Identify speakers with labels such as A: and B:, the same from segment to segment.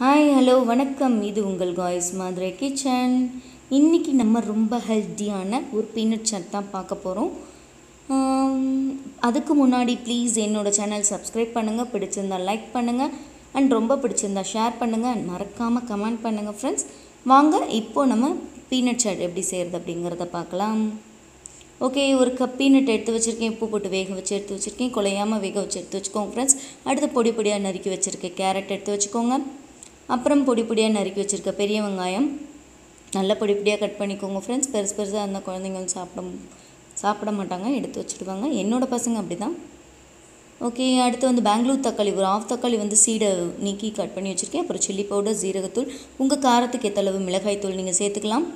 A: Hi hello வணக்கம். இது உங்கள் காய்ஸ் மாதிரி கிச்சன் இன்றைக்கி நம்ம ரொம்ப ஹெல்த்தியான ஒரு பீனட் சட் தான் பார்க்க போகிறோம் அதுக்கு முன்னாடி ப்ளீஸ் என்னோட சேனல் சப்ஸ்கிரைப் பண்ணுங்கள் பிடிச்சிருந்தா லைக் பண்ணுங்கள் அண்ட் ரொம்ப பிடிச்சிருந்தா ஷேர் பண்ணுங்கள் அண்ட் மறக்காமல் கமெண்ட் பண்ணுங்கள் ஃப்ரெண்ட்ஸ் வாங்க இப்போது நம்ம பீனட் சட் எப்படி செய்கிறது அப்படிங்கிறத பார்க்கலாம். ஓகே ஒரு கப் பீனட் எடுத்து வச்சுருக்கேன். உப்பு போட்டு வேக வச்சு எடுத்து வச்சுருக்கேன். குலையாமல் வேக வச்சு எடுத்து வச்சுக்கோங்க ஃப்ரெண்ட்ஸ் அடுத்து பொடி பொடியாக நறுக்கி வச்சுருக்கேன் கேரட் எடுத்து வச்சுக்கோங்க. அப்புறம் பொடி பொடியாக நறுக்கி வச்சுருக்க பெரிய வெங்காயம். நல்லா பொடி பொடியாக கட் பண்ணிக்கோங்க ஃப்ரெண்ட்ஸ் பெருசு பெருசாக இருந்தால் குழந்தைங்க வந்து சாப்பிட சாப்பிட மாட்டாங்க எடுத்து வச்சுடுவாங்க என்னோடய பசங்க அப்படி தான் ஓகே அடுத்து வந்து பெங்களூர் தக்காளி. ஒரு ஆஃப் தக்காளி வந்து சீடை நீக்கி கட் பண்ணி வச்சுருக்கேன். அப்புறம் சில்லி பவுடர் ஜீரகத்தூள். உங்கள் காரத்துக்கு ஏற்ற அளவு நீங்கள் சேர்த்துக்கலாம்.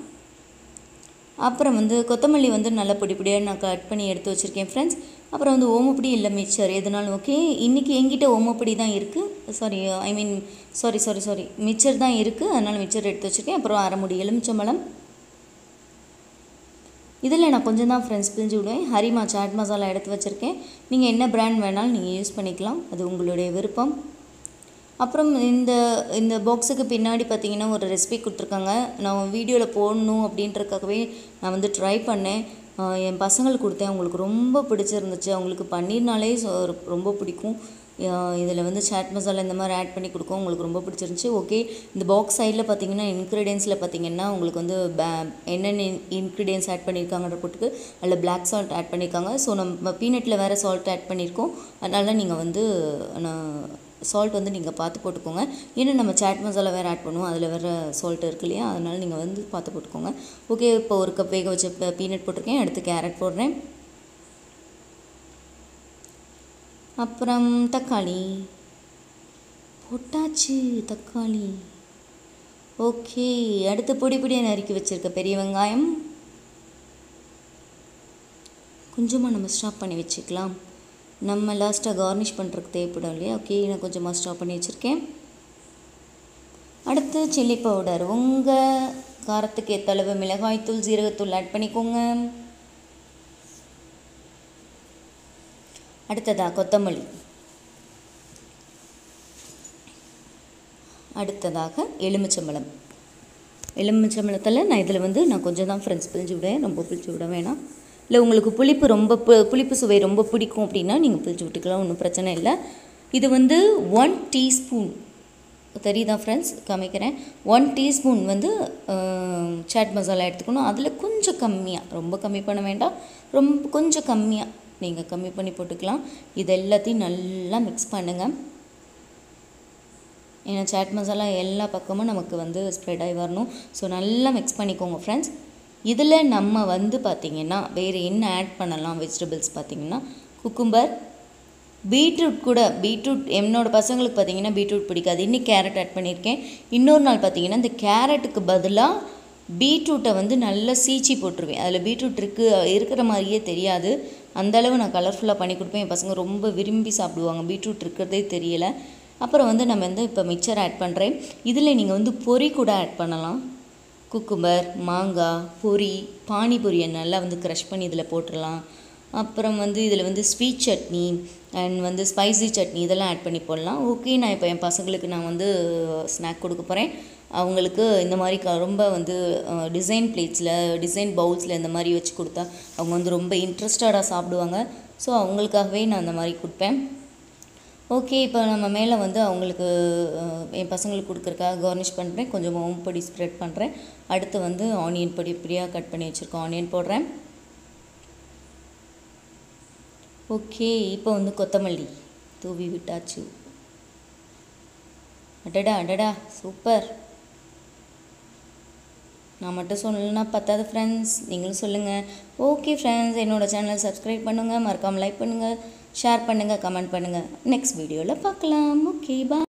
A: அப்புறம் வந்து கொத்தமல்லி வந்து நல்லா பொடி பொடியாக நான் கட் பண்ணி எடுத்து வச்சுருக்கேன் ஃப்ரெண்ட்ஸ் அப்புறம் வந்து ஓமப்படி இல்லை மிச்சர் எதுனாலும் ஓகே இன்றைக்கி எங்கிட்ட ஓமப்படி தான் இருக்குது sorry I mean sorry sorry sorry mixture தான் இருக்குது அதனால் மிச்சர் எடுத்து வச்சுருக்கேன். அப்புறம் அரைமுடி எலுமிச்சம்பழம். இதில் நான் கொஞ்சம் தான் ஃப்ரெண்ட்ஸ் பிரிஞ்சு விடுவேன். ஹரிமா சாட் மசாலா எடுத்து வச்சுருக்கேன். நீங்கள் என்ன பிராண்ட் வேணாலும் நீங்கள் யூஸ் பண்ணிக்கலாம். அது உங்களுடைய விருப்பம். அப்புறம் இந்த இந்த பாக்ஸுக்கு பின்னாடி பார்த்தீங்கன்னா ஒரு ரெசிபி கொடுத்துருக்காங்க. நான் வீடியோவில் போடணும் அப்படின்றக்காகவே நான் வந்து ட்ரை பண்ணேன். என் பசங்களுக்கு கொடுத்தேன். அவங்களுக்கு ரொம்ப பிடிச்சிருந்துச்சு. அவங்களுக்கு பன்னீர்னாலே ரொம்ப பிடிக்கும். இதில் வந்து சாட் மசாலா இந்த மாதிரி ஆட் பண்ணி கொடுக்கும் உங்களுக்கு ரொம்ப பிடிச்சிருந்துச்சி. ஓகே இந்த பாக்ஸ் சைடில் பார்த்தீங்கன்னா இன்க்ரீடியன்ஸில் பார்த்தீங்கன்னா உங்களுக்கு வந்து என்னென்ன இன்க்ரீடியன்ஸ் ஆட் பண்ணியிருக்காங்கன்ற போட்டுக்கு அதில் பிளாக் சால்ட் ஆட் பண்ணியிருக்காங்க. ஸோ நம்ம பீனட்டில் வேறு சால்ட் ஆட் பண்ணியிருக்கோம். அதனால் நீங்கள் வந்து நான் சால்ட் வந்து நீங்கள் பார்த்து போட்டுக்கோங்க. ஏன்னா நம்ம சாட் மசாலா வேறு ஆட் பண்ணுவோம். அதில் வேறு சால்ட் இருக்கு இல்லையா? அதனால் நீங்கள் வந்து பார்த்து போட்டுக்கோங்க. ஓகே இப்போ ஒரு கப் வேக வச்ச பீனட் போட்டிருக்கேன். அடுத்து கேரட் போடுறேன். அப்புறம் தக்காளி. போட்டாச்சு தக்காளி. ஓகே அடுத்து பொடி பொடியாக நறுக்கி வச்சுருக்க பெரிய வெங்காயம். கொஞ்சமாக நம்ம ஸ்டாப் பண்ணி வச்சுக்கலாம். நம்ம லாஸ்ட்டாக கார்னிஷ் பண்ணுறதுக்கு தேவைப்படும் இல்லையா? ஓகே நான் கொஞ்சமாக ஸ்டாப் பண்ணி வச்சுருக்கேன். அடுத்து சில்லி பவுடர் உங்கள் காரத்துக்கு ஏற்றளவு மிளகாய்த்தூள் ஜீரகத்தூள் ஆட் பண்ணிக்கோங்க. அடுத்ததாக கொத்தமல்லி. அடுத்ததாக எலுமிச்சம்பழம். எலுமிச்சம்பழத்தில் நான் இதில் வந்து நான் கொஞ்சம் தான் ஃப்ரெண்ட்ஸ் பிழிஞ்சு விடுவேன். ரொம்ப பிழிஞ்சு விட வேணாம். இல்லை உங்களுக்கு புளிப்பு ரொம்ப புளிப்பு சுவை ரொம்ப பிடிக்கும் அப்படின்னா நீங்கள் பிழிஞ்சு விட்டுக்கலாம் ஒன்றும் பிரச்சனை இல்லை. இது வந்து ஒன் டீஸ்பூன் தெரியுதா ஃப்ரெண்ட்ஸ் காமிக்கிறேன். ஒன் டீஸ்பூன் வந்து சாட் மசாலா எடுத்துக்கணும். அதில் கொஞ்சம் கம்மியாக ரொம்ப கம்மி பண்ண வேண்டாம். ரொம்ப கொஞ்சம் கம்மியாக நீங்கள் கம்மி பண்ணி போட்டுக்கலாம். இது எல்லாத்தையும் நல்லா மிக்ஸ் பண்ணுங்கள் ஏன்னா சாட் மசாலா எல்லா பக்கமும் நமக்கு வந்து ஸ்ப்ரெட் ஆகி வரணும். ஸோ நல்லா மிக்ஸ் பண்ணிக்கோங்க ஃப்ரெண்ட்ஸ் இதில் நம்ம வந்து பார்த்திங்கன்னா வேறு என்ன ஆட் பண்ணலாம் வெஜிடபிள்ஸ் பார்த்திங்கன்னா குக்கும்பர் பீட்ரூட் கூட பீட்ரூட் என்னோடய பசங்களுக்கு பார்த்திங்கன்னா பீட்ரூட் பிடிக்காது. இன்றைக்கி கேரட் ஆட் பண்ணியிருக்கேன். இன்னொரு நாள் பார்த்திங்கன்னா இந்த கேரட்டுக்கு பதிலாக பீட்ரூட்டை வந்து நல்லா சீச்சி போட்டுருவேன். அதில் பீட்ரூட் இருக்குது இருக்கிற மாதிரியே தெரியாது. அந்தளவு நான் கலர்ஃபுல்லாக பண்ணி கொடுப்பேன். என் பசங்க ரொம்ப விரும்பி சாப்பிடுவாங்க. பீட்ரூட் இருக்கிறதே தெரியலை. அப்புறம் வந்து நம்ம வந்து இப்போ மிக்சர் ஆட் பண்ணுறேன் இதில் நீங்கள் வந்து பொரி கூட ஆட் பண்ணலாம். குக்கும்பர் மாங்காய் பொரி பானிபூரியை நல்லா வந்து க்ரஷ் பண்ணி இதில் போட்டுடலாம். அப்புறம் வந்து இதில் வந்து ஸ்வீட் சட்னி அண்ட் வந்து ஸ்பைசி சட்னி இதெல்லாம் ஆட் பண்ணி போடலாம். ஓகே நான் இப்போ என் பசங்களுக்கு நான் வந்து ஸ்நாக் கொடுக்க போகிறேன் அவங்களுக்கு இந்த மாதிரி க ரொம்ப வந்து டிசைன் பிளேட்ஸில் டிசைன் பவுல்ஸில் இந்த மாதிரி வச்சு கொடுத்தா அவங்க வந்து ரொம்ப இன்ட்ரெஸ்டடாக சாப்பிடுவாங்க. ஸோ அவங்களுக்காகவே நான் அந்த மாதிரி கொடுப்பேன். ஓகே இப்போ நம்ம மேலே வந்து அவங்களுக்கு என் பசங்களுக்கு கொடுக்குறக்காக கார்னிஷ் பண்ணுறேன் கொஞ்சம் ஓம்பொடி ஸ்ப்ரெட் பண்ணுறேன் அடுத்து வந்து ஆனியன் பொடி இப்படியாக கட் பண்ணி வச்சுருக்கோம். ஆனியன் போடுறேன். ஓகே இப்போ வந்து கொத்தமல்லி தூவி விட்டாச்சு. அடடா அடடா சூப்பர். நான் மட்டும் சொல்லணும்னா பத்தாது ஃப்ரெண்ட்ஸ் நீங்களும் சொல்லுங்கள் ஓகே ஃப்ரெண்ட்ஸ் என்னோடய சேனலை சப்ஸ்கிரைப் பண்ணுங்கள் மறக்காமல் லைக் பண்ணுங்கள் ஷேர் பண்ணுங்கள் கமெண்ட் பண்ணுங்கள் நெக்ஸ்ட் வீடியோவில் பார்க்கலாம். ஓகே பா